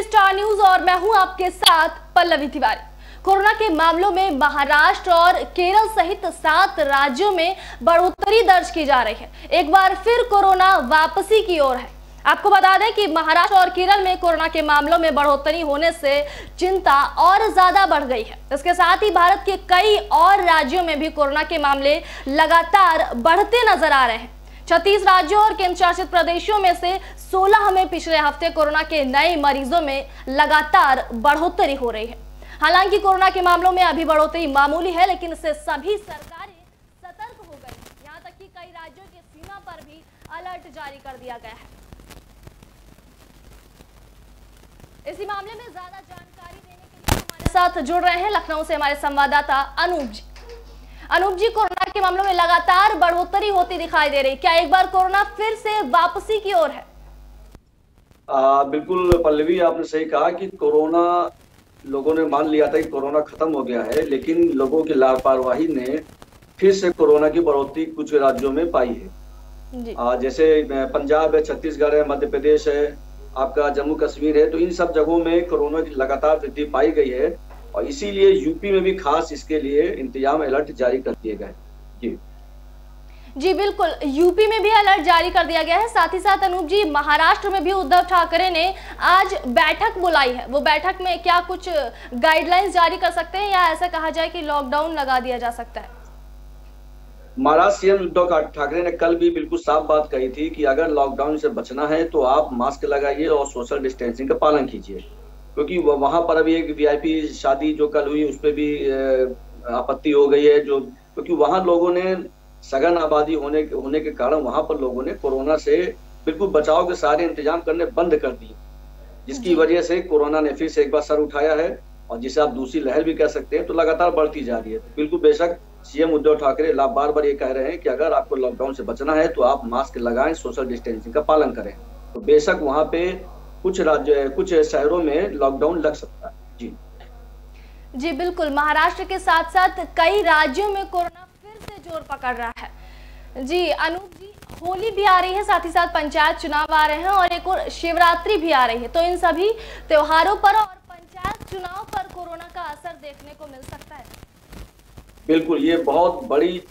AB star news और मैं हूँ आपके साथ पल्लवी तिवारी। कोरोना के मामलों में महाराष्ट्र और केरल सहित सात राज्यों में बढ़ोतरी दर्ज की जा रही है। एक बार फिर कोरोना वापसी की ओर है। आपको बता दें कि महाराष्ट्र और केरल में कोरोना के मामलों में बढ़ोतरी होने से चिंता और ज़्यादा बढ़ गई है। इसके साथ ही भारत के कई और राज्यों में भी कोरोना के मामले लगातार बढ़ते नज़र आ रहे हैं। छत्तीस राज्यों और केंद्र शासित प्रदेशों में से 16 में पिछले हफ़्ते कोरोना के नए मरीजों में लगातार बढ़ोतरी हो रही है। हालाँकि कोरोना के मामलों में अभी बढ़ोतरी मामूली है, लेकिन इससे सभी सरकारें सतर्क हो गई यहाँ तक कि कई राज्यों की सीमा पर भी अलर्ट जारी कर दिया गया है। इसी मामले में ज़्यादा जानकारी देने के लिए हमारे साथ जुड़ रहे हैं लखनऊ से हमारे संवाददाता अनूप जी। अनूप जी कोरोना के मामलों में लगातार बढ़ोतरी होती दिखाई दे रही। क्या एक बार कोरोना फिर से वापसी की ओर है? आ, बिल्कुल पल्लवी आपने सही कहा कि कोरोना लोगों ने मान लिया था कि कोरोना खत्म हो गया है लेकिन लोगों की लापरवाही ने फिर से कोरोना की बढ़ोतरी कुछ राज्यों में पाई है। जी। आ, जैसे पंजाब है छत्तीसगढ़ है मध्य प्रदेश है आपका जम्मू कश्मीर है तो इन सब जगहों में कोरोना की लगातार वृद्धि पाई गई है और इसीलिए यूपी में भी खास इसके लिए इंतज़ाम अलर्ट जारी कर दिए गए जी जी बिल्कुल। यूपी में भी अलर्ट जारी कर दिया गया है। साथ ही साथ अनूप जी महाराष्ट्र में भी उद्धव ठाकरे ने आज बैठक बुलाई है। वो बैठक में क्या कुछ गाइडलाइंस जारी कर सकते हैं या ऐसा कहा जाए कि लॉकडाउन लगा दिया जा सकता है? महाराष्ट्र सीएम उद्धव ठाकरे ने कल भी बिल्कुल साफ़ बात कही थी कि अगर लॉकडाउन से बचना है तो आप मास्क लगाइए और सोशल डिस्टेंसिंग का पालन कीजिए। क्योंकि वहाँ पर अभी एक वीआईपी शादी जो कल हुई उस पर भी आपत्ति हो गई है जो क्योंकि वहाँ लोगों ने सघन आबादी होने होने के कारण वहाँ पर लोगों ने कोरोना से बिल्कुल बचाव के सारे इंतज़ाम करने बंद कर दिए। जिसकी वजह से कोरोना ने फिर से एक बार सर उठाया है और जिसे आप दूसरी लहर भी कह सकते हैं तो लगातार बढ़ती जा रही है। तो बिल्कुल बेशक सीएम उद्धव ठाकरे बार बार ये कह रहे हैं कि अगर आपको लॉकडाउन से बचना है तो आप मास्क लगाएँ सोशल डिस्टेंसिंग का पालन करें। तो बेशक वहाँ पे कुछ राज्य कुछ शहरों में लॉकडाउन लग सकता है। जी, बिल्कुल। महाराष्ट्र के साथ साथ कई राज्यों में कोरोना फिर से ज़ोर पकड़ रहा है। जी, अनूप जी, होली भी आ रही है, साथ ही साथ पंचायत चुनाव आ रहे हैं और एक और शिवरात्रि भी आ रही है। तो इन सभी त्योहारों पर और पंचायत चुनाव पर कोरोना का असर देखने को मिल सकता है। बिल्कुल, ये बहुत बड़ी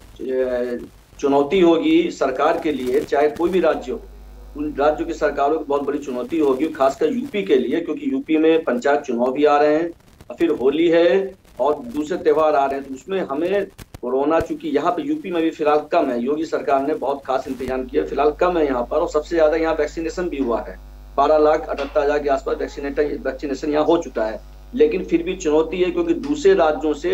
चुनौती होगी सरकार के लिए, चाहे कोई भी राज्य हो। उन राज्यों की सरकारों की बहुत बड़ी चुनौती होगी, खासकर यूपी के लिए, क्योंकि यूपी में पंचायत चुनाव भी आ रहे हैं। फिर होली है और दूसरे त्यौहार आ रहे हैं तो उसमें हमें कोरोना चूँकि यहाँ पे यूपी में भी फ़िलहाल कम है योगी सरकार ने बहुत खास इंतज़ाम किया फ़िलहाल कम है यहाँ पर और सबसे ज़्यादा यहाँ वैक्सीनेशन भी हुआ है। बारह लाख अठहत्तर हज़ार के आसपास वैक्सीनेटर वैक्सीनेशन यहाँ हो चुका है। लेकिन फिर भी चुनौती है क्योंकि दूसरे राज्यों से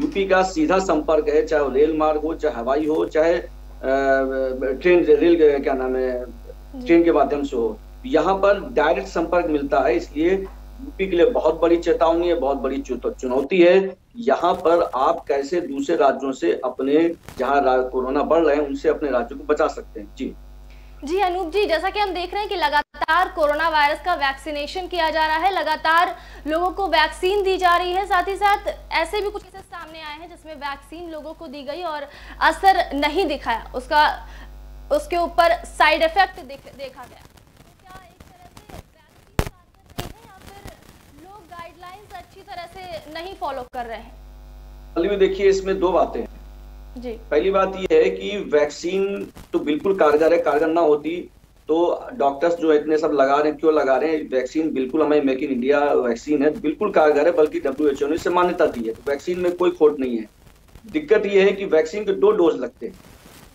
यूपी का सीधा संपर्क है चाहे वो रेल मार्ग हो चाहे हवाई हो चाहे ट्रेन रेल क्या नाम है ट्रेन के माध्यम से हो। यहाँ पर डायरेक्ट संपर्क मिलता है इसलिए यूपी के लिए बहुत बड़ी चेतावनी है बहुत बड़ी चुनौती है। यहाँ पर आप कैसे दूसरे राज्यों से अपने जहाँ कोरोना बढ़ रहे हैं उनसे अपने राज्यों को बचा सकते हैं? जी। जी अनूप जी जैसा कि हम देख रहे हैं कि लगातार कोरोना वायरस का वैक्सीनेशन किया जा रहा है लगातार लोगों को वैक्सीन दी जा रही है साथ ही साथ ऐसे भी कुछ केसेस सामने आए हैं जिसमें वैक्सीन लोगों को दी गई और असर नहीं दिखाया उसका उसके ऊपर साइड इफ़ेक्ट देख, देखा गया तो क्या एक तरह से वैक्सीन कारगर नहीं है या फिर लोग गाइडलाइंस अच्छी तरह से नहीं फॉलो कर रहे हैं। देखिए इसमें दो बातें हैं। जी। पहली बात यह है कि वैक्सीन तो बिल्कुल कारगर है कारगर ना होती तो डॉक्टर्स जो इतने सब लगा रहे हैं क्यों लगा रहे हैं? वैक्सीन बिल्कुल हमें मेक इन इंडिया वैक्सीन है बिल्कुल कारगर है बल्कि डब्ल्यू एच ओ ने इसे मान्यता दी है। तो वैक्सीन में कोई खोट नहीं है। दिक्कत यह है कि वैक्सीन के दो डोज लगते हैं।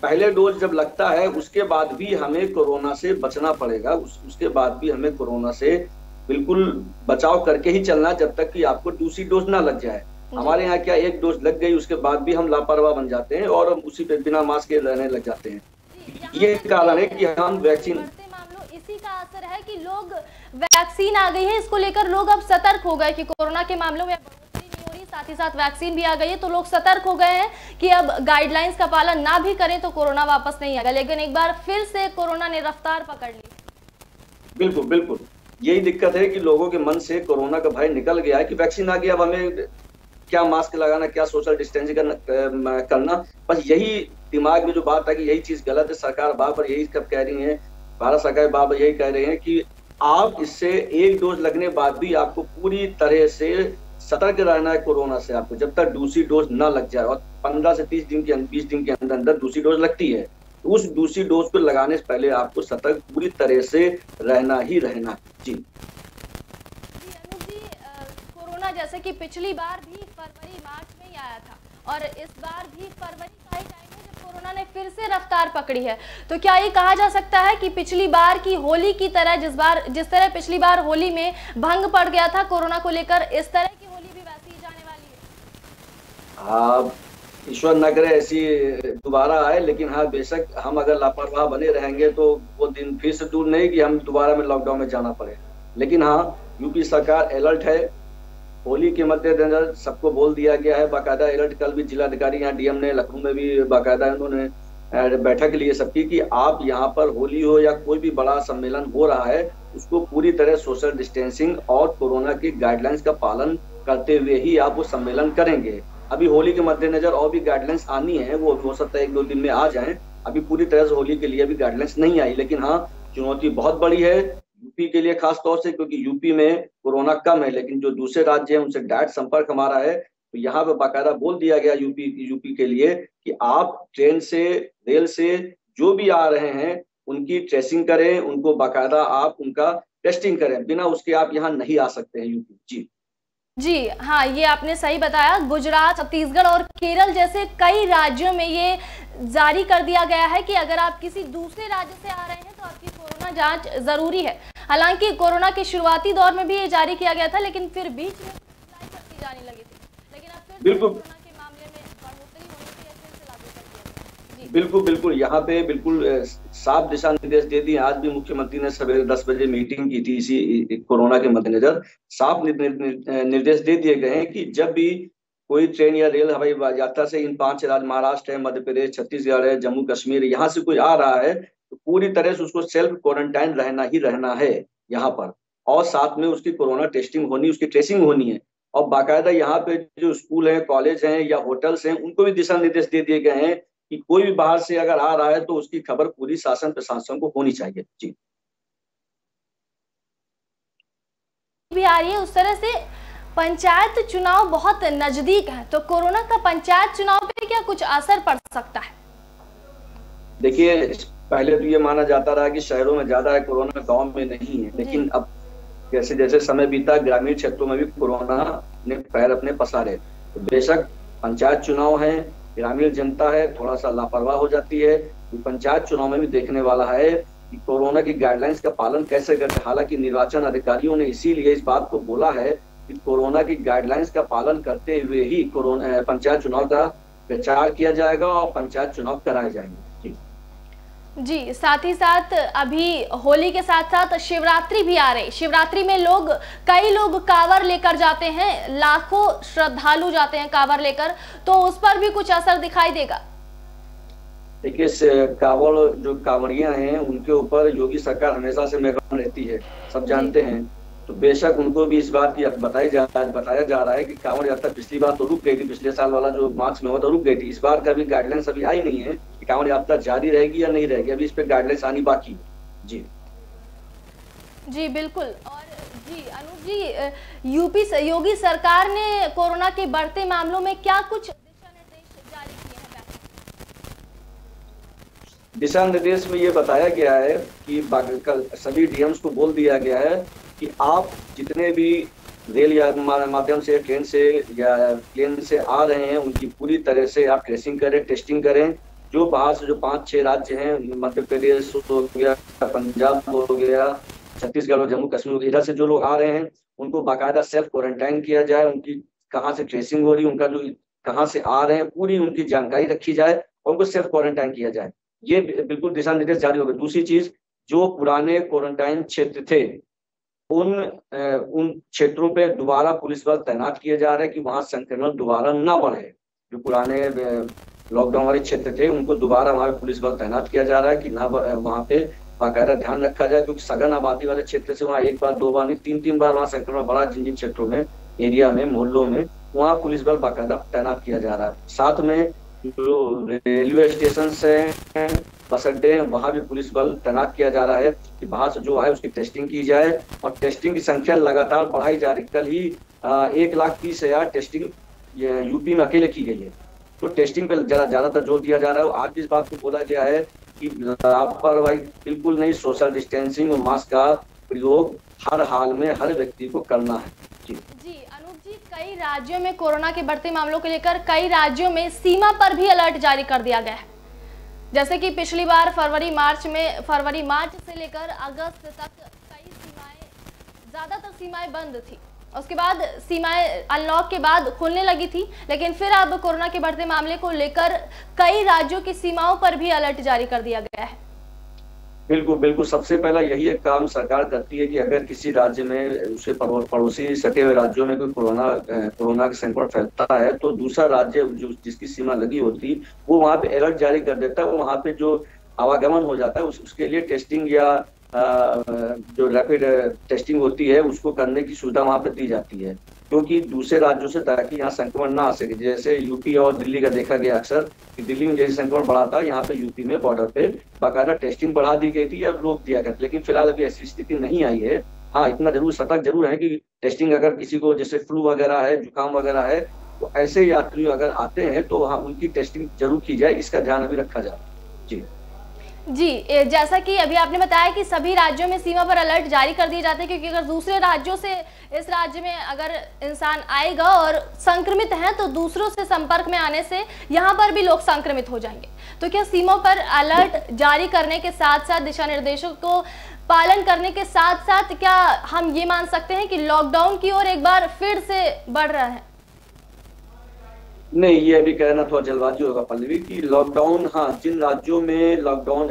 पहले डोज जब लगता है उसके बाद भी हमें कोरोना से बचना पड़ेगा उस, उसके बाद भी हमें कोरोना से बिल्कुल बचाव करके ही चलना जब तक कि आपको दूसरी डोज ना लग जाए। हमारे यहाँ क्या एक डोज लग गई उसके बाद भी हम लापरवाह बन जाते हैं और उसी पे बिना मास्क के रहने लग जाते हैं। ये कारण है कि हम वैक्सीन इसी का असर है कि लोग वैक्सीन आ गई है इसको लेकर लोग अब सतर्क हो गए कि कोरोना के मामलों में साथ ही साथ वैक्सीन भी आ गई है तो लोग सतर्क हो गए हैं कि अब गाइडलाइंस का पालन ना भी करें तो कोरोना वापस नहीं आएगा। लेकिन एक बार फिर से कोरोना ने रफ्तार पकड़ ली। बिल्कुल बिल्कुल। यही दिक्कत है कि लोगों के मन से कोरोना का भय निकल गया है कि वैक्सीन आ गया अब हमें क्या मास्क लगाना क्या सोशल डिस्टेंसिंग करना, करना। बस यही दिमाग में जो बात है कि यही चीज़ गलत है सरकार बार बार यही कब कह रही है भारत सरकार बार बार यही कह रही है कि आप इससे एक डोज लगने बाद भी आपको पूरी तरह से सतर्क रहना है कोरोना से आपको जब तक दूसरी डोज न लग जाए। और पंद्रह से तीस दिन के बीस दिन के अंदर अंदर दूसरी डोज लगती है। उस दूसरी डोज को लगाने से पहले आपको सतर्क पूरी तरह से रहना ही रहना जी। कोरोना जैसे कि पिछली बार भी फरवरी मार्च में ही आया था और इस बार भी फरवरी का ही टाइम है जब कोरोना ने फिर से रफ्तार पकड़ी है। तो क्या ये कहा जा सकता है कि पिछली बार की होली की तरह जिस बार जिस तरह पिछली बार होली में भंग पड़ गया था कोरोना को लेकर इस तरह की होली भी वैसी ही जाने वाली है? हाँ ईश्वर न करे ऐसी दोबारा आए, लेकिन हाँ बेशक हम अगर लापरवाह बने रहेंगे तो वो दिन फिर से दूर नहीं कि हम दोबारा में लॉकडाउन में जाना पड़े। लेकिन हाँ यूपी सरकार अलर्ट है। होली के मद्देनजर सबको बोल दिया गया है। बाकायदा अलर्ट कल भी जिलाधिकारी यहाँ डीएम ने, लखनऊ में भी बाकायदा उन्होंने बैठक लिए सबकी कि आप यहाँ पर होली हो या कोई भी बड़ा सम्मेलन हो रहा है, उसको पूरी तरह सोशल डिस्टेंसिंग और कोरोना की गाइडलाइंस का पालन करते हुए ही आप वो सम्मेलन करेंगे। अभी होली के मद्देनजर और भी गाइडलाइंस आनी है, वो हो सकता है एक दो दिन में आ जाए। अभी पूरी तरह से होली के लिए अभी गाइडलाइंस नहीं आई, लेकिन हाँ चुनौती बहुत बड़ी है यूपी के लिए खास तौर से, क्योंकि यूपी में कोरोना कम है, लेकिन जो दूसरे राज्य हैं, उनसे डायरेक्ट संपर्क हमारा है। तो यहाँ पे बाकायदा बोल दिया गया यूपी यूपी के लिए कि आप ट्रेन से, रेल से जो भी आ रहे हैं, उनकी ट्रेसिंग करें, उनको बाकायदा आप उनका टेस्टिंग करें। बिना उसके आप यहाँ नहीं आ सकते हैं यूपी। जी। जी हाँ ये आपने सही बताया। गुजरात छत्तीसगढ़ और केरल जैसे कई राज्यों में ये जारी कर दिया गया है कि अगर आप किसी दूसरे राज्य से आ रहे हैं तो आपकी कोरोना जाँच ज़रूरी है। हालाँकि कोरोना के शुरुआती दौर में भी ये जारी किया गया था लेकिन फिर बीच में जाने लगी थी। लेकिन अब फिर बिल्कुल के मामले में बढ़ोतरी होने बिल्कुल बिल्कुल। यहाँ पे बिल्कुल साफ़ दिशा निर्देश दे दिए। आज भी मुख्यमंत्री ने सवेरे दस बजे मीटिंग की थी इसी कोरोना के मद्देनजर। साफ़ निर्देश दे दिए गए हैं कि जब भी कोई ट्रेन या रेल हवाई यात्रा से इन पाँच राज्य, महाराष्ट्र है, मध्य प्रदेश, छत्तीसगढ़ है, जम्मू कश्मीर, यहाँ से कोई आ रहा है तो पूरी तरह से उसको सेल्फ क्वारंटाइन रहना ही रहना है यहाँ पर। और साथ में उसकी कोरोना टेस्टिंग होनी, उसकी ट्रेसिंग होनी है। और बाकायदा यहाँ पे जो स्कूल है, कॉलेज हैं या होटल्स हैं, उनको भी दिशा निर्देश दे दिए गए हैं कि कोई भी बाहर से अगर आ रहा है तो उसकी खबर पूरी शासन प्रशासन को होनी चाहिए। जी। भी आ रही है उस तरह से पंचायत चुनाव बहुत नज़दीक है तो कोरोना का पंचायत चुनाव पे क्या कुछ असर पड़ सकता है? देखिए पहले तो ये माना जाता रहा कि शहरों में ज़्यादा है कोरोना गाँव में नहीं है लेकिन अब जैसे जैसे समय बीता ग्रामीण क्षेत्रों में भी कोरोना ने पैर अपने पसारे। तो बेशक पंचायत चुनाव है ग्रामीण जनता है थोड़ा सा लापरवाह हो जाती है। पंचायत चुनाव में भी देखने वाला है कि कोरोना की गाइडलाइंस का पालन कैसे करते हालाँकि निर्वाचन अधिकारियों ने इसीलिए इस बात को बोला है कि कोरोना की गाइडलाइंस का पालन करते हुए ही कोरोना, पंचायत चुनाव का प्रचार किया जाएगा और पंचायत चुनाव कराए जाएँगे। जी साथ ही साथ अभी होली के साथ साथ शिवरात्रि भी आ रही। शिवरात्रि में लोग कई लोग कावर लेकर जाते हैं लाखों श्रद्धालु जाते हैं कावर लेकर तो उस पर भी कुछ असर दिखाई देगा? देखिए कावड़ जो कावड़िया हैं उनके ऊपर योगी सरकार हमेशा से मेहरबान रहती है। सब जानते हैं। तो बेशक उनको भी इस बात की बताई जा बताया जा रहा है कि कांवड़ यात्रा पिछली बार तो रुक गई थी पिछले साल वाला जो मार्च में हुआ तो रुक गई थी। इस बार का भी गाइडलाइंस अभी आई नहीं है। कि कांवड़ यात्रा जारी रहेगी या नहीं रहेगी अभी इस पर गाइडलाइंस आनी बाकी जी। जी बिल्कुल। और जी अनुज जी यूपी योगी सरकार ने कोरोना के बढ़ते मामलों में क्या कुछ दिशा निर्देश में ये बताया गया है कि सभी डीएम्स को बोल दिया गया है कि आप जितने भी रेल या माध्यम से ट्रेन से या प्लेन से आ रहे हैं उनकी पूरी तरह से आप ट्रेसिंग करें टेस्टिंग करें। जो बाहर से जो पाँच, छह राज्य हैं, मध्य प्रदेश हो गया, पंजाब हो गया, छत्तीसगढ़ और जम्मू कश्मीर इधर से जो लोग आ रहे हैं, उनको बाकायदा सेल्फ क्वारंटाइन किया जाए, उनकी कहाँ से ट्रेसिंग हो रही, उनका जो कहाँ से आ रहे हैं, पूरी उनकी जानकारी रखी जाए और उनको सेल्फ क्वारंटाइन किया जाए। ये बिल्कुल दिशा निर्देश जारी हो गए। दूसरी चीज़, जो पुराने क्वारंटाइन क्षेत्र थे, उन उन क्षेत्रों पे दोबारा पुलिस बल तैनात किए जा रहे हैं कि वहाँ संक्रमण दोबारा न बढ़े। जो पुराने लॉकडाउन वाले क्षेत्र थे, उनको दोबारा वहाँ पुलिस बल तैनात किया जा रहा है कि ना, वहाँ पे बाकायदा ध्यान रखा जाए, क्योंकि सघन आबादी वाले क्षेत्र से वहाँ एक बार, दो बार नहीं तीन तीन बार वहाँ संक्रमण बड़ा जिन जिन क्षेत्रों में, एरिया में, मोहल्लों में, वहाँ पुलिस बल बाकायदा तैनात किया जा रहा है। साथ में जो रेलवे स्टेशन है, बस अड्डे हैं, वहाँ भी पुलिस बल तैनात किया जा रहा है कि बाहर से जो है उसकी टेस्टिंग की जाए और टेस्टिंग की संख्या लगातार बढ़ाई जा रही कल ही एक लाख तीस हज़ार टेस्टिंग यूपी में अकेले की गई है। तो टेस्टिंग पे ज़्यादा ज़्यादातर ज़ोर दिया जा रहा है। आज इस बात को बोला गया है कि लापरवाही बिल्कुल नहीं सोशल डिस्टेंसिंग और मास्क का प्रयोग हर हाल में हर व्यक्ति को करना है। जी। जी, अनूप जी, कई राज्यों में कोरोना के बढ़ते मामलों को लेकर कई राज्यों में सीमा पर भी अलर्ट जारी कर दिया गया है। जैसे कि पिछली बार फरवरी मार्च में, फरवरी मार्च से लेकर अगस्त तक कई सीमाएँ, ज़्यादातर सीमाएँ बंद थी। उसके बाद सीमाएँ अनलॉक के बाद खुलने लगी थी लेकिन फिर अब कोरोना के बढ़ते मामले को लेकर कई राज्यों की सीमाओं पर भी अलर्ट जारी कर दिया गया है। बिल्कुल बिल्कुल। सबसे पहला यही एक काम सरकार करती है कि अगर किसी राज्य में उसे पड़ोसी सटे हुए राज्यों में कोई कोरोना कोरोना का संकट फैलता है तो दूसरा राज्य जो जिसकी सीमा लगी होती वो वहाँ पे अलर्ट जारी कर देता है। वो वहाँ पे जो आवागमन हो जाता है उस, उसके लिए टेस्टिंग या जो रैपिड टेस्टिंग होती है, उसको करने की सुविधा वहाँ पर दी जाती है। क्योंकि दूसरे राज्यों से ताकि यहाँ संक्रमण ना आ सके, जैसे यूपी और दिल्ली का देखा गया अक्सर कि दिल्ली में जैसे संक्रमण बढ़ा था, यहाँ पे यूपी में बॉर्डर पे बाकायदा टेस्टिंग बढ़ा दी गई थी या रोक दिया गया लेकिन फ़िलहाल अभी ऐसी स्थिति नहीं आई है। हाँ इतना ज़रूर, सतर्क ज़रूर है कि टेस्टिंग अगर किसी को, जैसे फ्लू वगैरह है, जुकाम वगैरह है तो ऐसे यात्री अगर आते हैं तो वहाँ उनकी टेस्टिंग ज़रूर की जाए, इसका ध्यान अभी रखा जाए। जी। जी जैसा कि अभी आपने बताया कि सभी राज्यों में सीमा पर अलर्ट जारी कर दिए जाते हैं, क्योंकि अगर दूसरे राज्यों से, इस राज्य में अगर इंसान आएगा और संक्रमित है तो दूसरों से संपर्क में आने से यहाँ पर भी लोग संक्रमित हो जाएँगे। तो क्या सीमा पर अलर्ट जारी करने के साथ साथ दिशा निर्देशों को पालन करने के साथ साथ क्या हम ये मान सकते हैं कि लॉकडाउन की ओर एक बार फिर से बढ़ रहा है? नहीं ये अभी कहना थोड़ा जल्दबाजी होगा पल्लवी की। लॉकडाउन हाँ जिन राज्यों में लॉकडाउन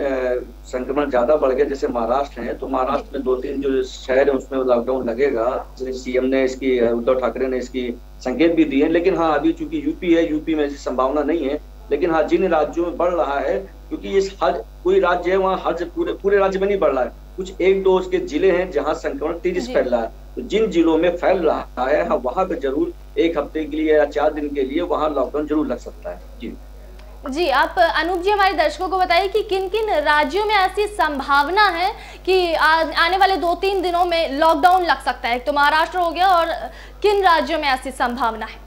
संक्रमण ज़्यादा बढ़ गया जैसे महाराष्ट्र है तो महाराष्ट्र में दो तीन जो शहर है उसमें लॉकडाउन लगेगा। जैसे सीएम ने इसकी उद्धव ठाकरे ने इसकी संकेत भी दिए लेकिन हाँ अभी चूँकि यूपी है यूपी में ऐसी संभावना नहीं है लेकिन हाँ जिन राज्यों में बढ़ रहा है क्योंकि इस हर कोई राज्य है वहाँ हर पूरे पूरे राज्य में नहीं बढ़ रहा है। कुछ एक दो उसके ज़िले हैं जहाँ संक्रमण तेज़ी से फैल रहा है। तो जिन जिलों में फैल रहा है हाँ वहाँ पे ज़रूर एक हफ़्ते के लिए या चार दिन के लिए वहाँ लॉकडाउन ज़रूर लग सकता है। जी। जी आप अनूप जी हमारे दर्शकों को बताइए कि किन किन राज्यों में ऐसी संभावना है कि आ, आने वाले दो तीन दिनों में लॉकडाउन लग सकता है? तो महाराष्ट्र हो गया और किन राज्यों में ऐसी संभावना है?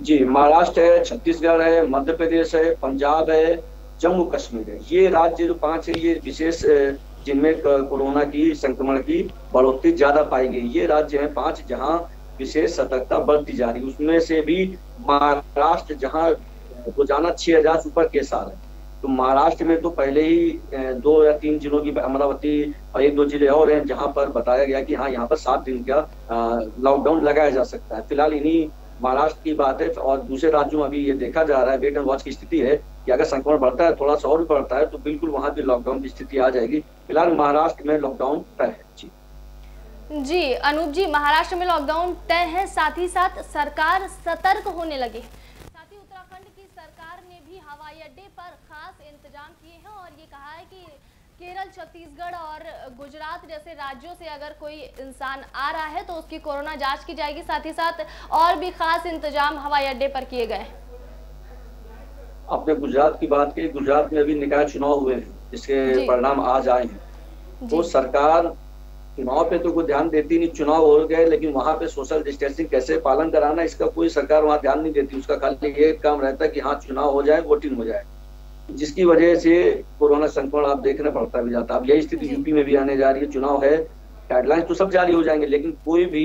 जी महाराष्ट्र है छत्तीसगढ़ है मध्य प्रदेश है पंजाब है जम्मू कश्मीर है। ये राज्य जो पाँच है ये विशेष जिनमें कोरोना की संक्रमण की बढ़ोतरी ज़्यादा पाई गई। ये राज्य है पाँच जहाँ विशेष सतर्कता बरती जा रही उसमें से भी महाराष्ट्र, जहाँ रोज़ाना छह हज़ार ऊपर केस आ रहे हैं। तो महाराष्ट्र में तो पहले ही दो या तीन जिलों की अमरावती और एक दो ज़िले और हैं जहाँ पर बताया गया कि हाँ यहाँ पर सात दिन का लॉकडाउन लगाया जा सकता है। फ़िलहाल इन्हीं महाराष्ट्र की बात है और दूसरे राज्यों में अभी ये देखा जा रहा है वेट एंड वॉच की स्थिति है कि अगर संक्रमण बढ़ता है, थोड़ा सा और बढ़ता है तो बिल्कुल वहाँ भी लॉकडाउन की स्थिति आ जाएगी। फ़िलहाल महाराष्ट्र में लॉकडाउन तय है। जी। जी अनूप जी महाराष्ट्र में लॉकडाउन तय है साथ ही साथ सरकार सतर्क होने लगी साथ ही उत्तराखंड की सरकार ने भी हवाई अड्डे पर खास इंतज़ाम किए हैं और ये कहा है कि केरल छत्तीसगढ़ और गुजरात जैसे राज्यों से अगर कोई इंसान आ रहा है तो उसकी कोरोना जाँच की जाएगी। साथ ही साथ और भी खास इंतज़ाम हवाई अड्डे पर किए गए आपने गुजरात की बात की गुजरात में अभी निकाय चुनाव हुए हैं। जिसके परिणाम आज आए हैं। तो सरकार चुनाव पे तो कोई ध्यान देती नहीं चुनाव हो गए लेकिन वहाँ पे सोशल डिस्टेंसिंग कैसे पालन कराना इसका कोई सरकार वहाँ ध्यान नहीं देती। उसका खाली ये काम रहता है कि हाँ चुनाव हो जाए वोटिंग हो जाए। जिसकी वजह से कोरोना संक्रमण आप देखने पड़ता भी जाता अब यही स्थिति यूपी में भी आने जा रही है चुनाव है गाइडलाइंस तो सब जारी हो जाएँगे लेकिन कोई भी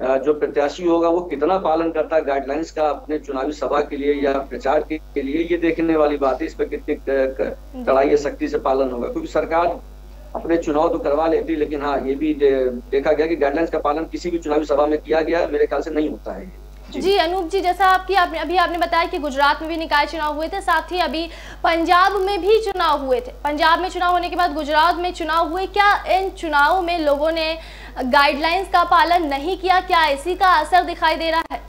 जो प्रत्याशी होगा वो कितना पालन करता है गाइडलाइंस का अपने चुनावी सभा के लिए या प्रचार के लिए ये देखने वाली बात है। इस पर कितनी कड़ाई सख्ती से पालन होगा। क्योंकि सरकार अपने चुनाव तो करवा लेती लेकिन हाँ ये भी देखा गया कि गाइडलाइंस का पालन किसी भी चुनावी सभा में किया गया मेरे ख्याल से नहीं होता है जी, अनूप जी जैसा आपकी आपने अभी आपने बताया कि गुजरात में भी निकाय चुनाव हुए थे साथ ही अभी पंजाब में भी चुनाव हुए थे। पंजाब में चुनाव होने के बाद गुजरात में चुनाव हुए। क्या इन चुनावों में लोगों ने गाइडलाइंस का पालन नहीं किया? क्या इसी का असर दिखाई दे रहा है?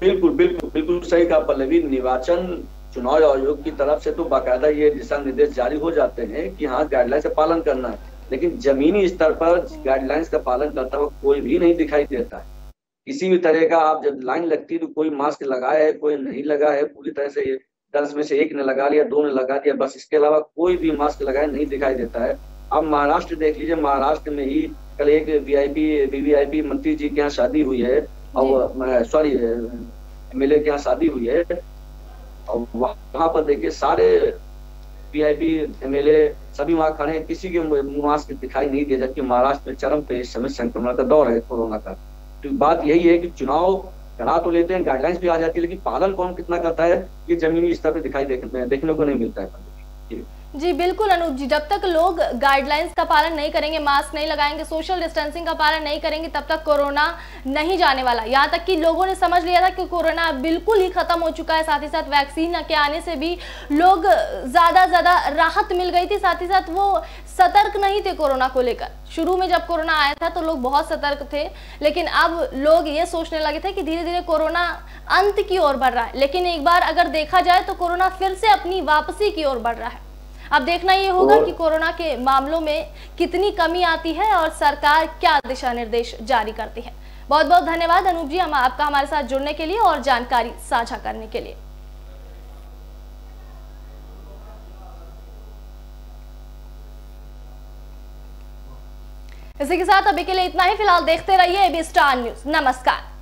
बिल्कुल बिल्कुल बिल्कुल सही कहा पल्लवी। निर्वाचन चुनाव आयोग की तरफ़ से तो बाकायदा ये दिशा निर्देश जारी हो जाते हैं कि हाँ गाइडलाइंस का पालन करना है। लेकिन जमीनी स्तर पर गाइडलाइंस का पालन करता हुआ कोई भी नहीं दिखाई देता है। किसी भी तरह का आप जब लाइन लगती है तो कोई मास्क लगाया है कोई नहीं लगा है पूरी तरह से दस में से एक ने लगा लिया दो ने लगा दिया बस इसके अलावा कोई भी मास्क लगाए नहीं दिखाई देता है। अब महाराष्ट्र देख लीजिए महाराष्ट्र में ही कल एक वीआईपी वीवीआईपी मंत्री जी के यहाँ शादी हुई है और सॉरी एमएलए के यहाँ शादी हुई है और वहाँ पर देखिए सारे वीआईपी एमएलए सभी वहाँ खड़े हैं किसी के मास्क दिखाई नहीं दे जबकि महाराष्ट्र में चरम पे इस समय संक्रमण का दौर है कोरोना का। तो बात यही है कि चुनाव करा तो लेते हैं गाइडलाइंस भी आ जाती है, लेकिन पालन कौन कितना करता है? ये जमीनी स्तर पर दिखाई देखने को नहीं मिलता है। जी, बिल्कुल अनूप जी, जब तक लोग गाइडलाइंस का पालन नहीं करेंगे मास्क नहीं लगाएँगे सोशल डिस्टेंसिंग का पालन नहीं करेंगे, तब तक कोरोना नहीं जाने वाला। यहाँ तक कि लोगों ने समझ लिया था कि कोरोना बिल्कुल ही खत्म हो चुका है, साथ ही साथ वैक्सीन के आने से भी लोग ज़्यादा ज़्यादा राहत मिल गई थी, साथ ही साथ वो सतर्क नहीं थे कोरोना को लेकर। शुरू में जब कोरोना आया था तो लोग बहुत सतर्क थे, लेकिन अब लोग ये सोचने लगे थे कि धीरे धीरे कोरोना अंत की ओर बढ़ रहा है। लेकिन एक बार अगर देखा जाए तो कोरोना फिर से अपनी वापसी की ओर बढ़ रहा है। अब देखना ये होगा कि कोरोना के मामलों में कितनी कमी आती है और सरकार क्या दिशा निर्देश जारी करती है। बहुत बहुत धन्यवाद अनूप जी हम आपका हमारे साथ जुड़ने के लिए और जानकारी साझा करने के लिए। इसी के साथ अभी के लिए इतना ही। फ़िलहाल देखते रहिए एबी स्टार न्यूज़। नमस्कार।